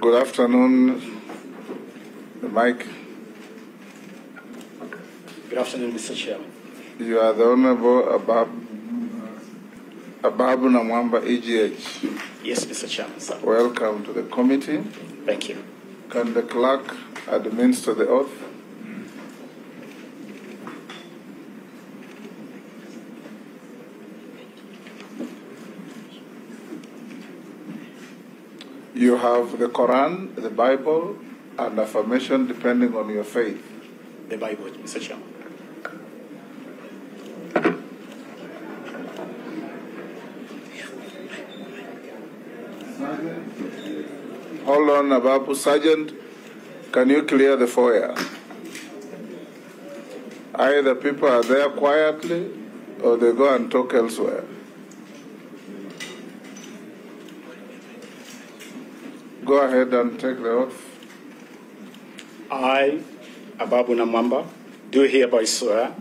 Good afternoon. Mic. Good afternoon, Mr. Chairman. You are the Honorable Abab, Ababu Namwamba, EGH. Yes, Mr. Chairman, sir. Welcome to the committee. Thank you. Can the clerk administer the oath? You have the Quran, the Bible, and affirmation depending on your faith. The Bible, Mr. Chairman. Hold on, Ababu. Sergeant, can you clear the foyer? Either people are there quietly or they go and talk elsewhere. Go ahead and take the oath. I, Ababu Namwamba, do hereby swear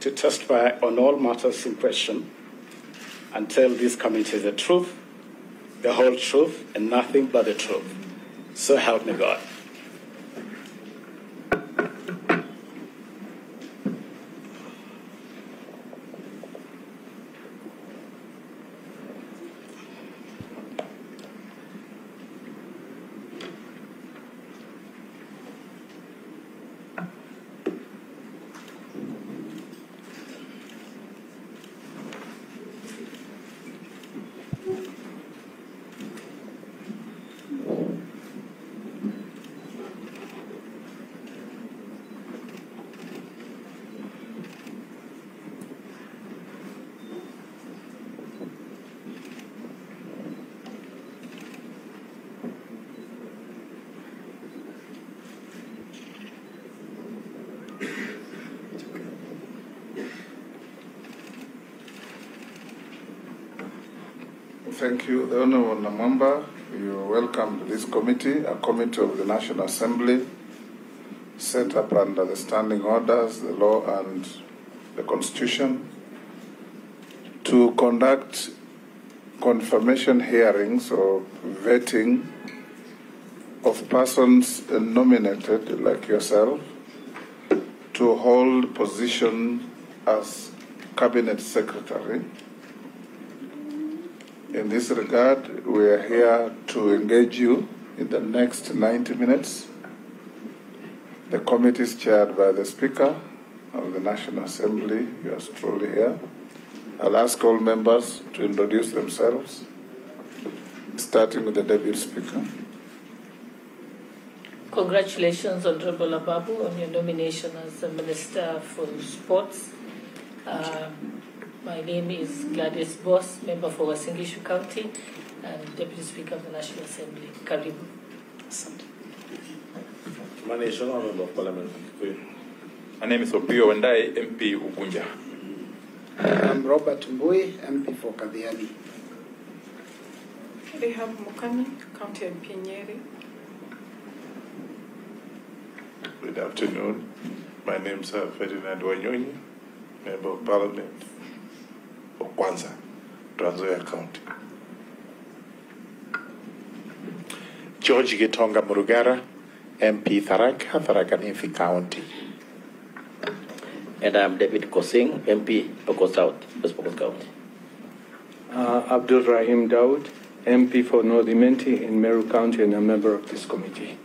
to testify on all matters in question and tell this committee the truth, the whole truth, and nothing but the truth. So help me God. Thank you, the Honorable Namwamba. You welcome this committee, a committee of the National Assembly set up under the standing orders, the law, and the Constitution to conduct confirmation hearings or vetting of persons nominated, like yourself, to hold position as Cabinet Secretary. In this regard, we are here to engage you in the next 90 minutes. The committee is chaired by the Speaker of the National Assembly, You are truly here. I'll ask all members to introduce themselves, starting with the Deputy Speaker. Congratulations, Honorable Ababu, on your nomination as the Minister for Sports. Um, my name is Gladys Boss, member for Uasin Gishu County and Deputy Speaker of the National Assembly. Karibu. Asante. My nation, Honorable of Parliament from Kikuyu. My name is Opiyo Wandayi, MP Ugunja. I'm Robert Mbui, MP for Kathiani. Rahab Mukami, County MP Nyeri. Good afternoon. My name is uh, Ferdinand Wanyonyi, Member of Parliament for Kwanza, Trans Nzoia County. George Gitonga Murugara, MP Tharaka, Tharaka Nithi County. And I'm David Pkosing, MP, Pokot South, West Pokot County. Uh, Abdul Rahim Dawood, MP for North Imenti in Meru County and a member of this committee.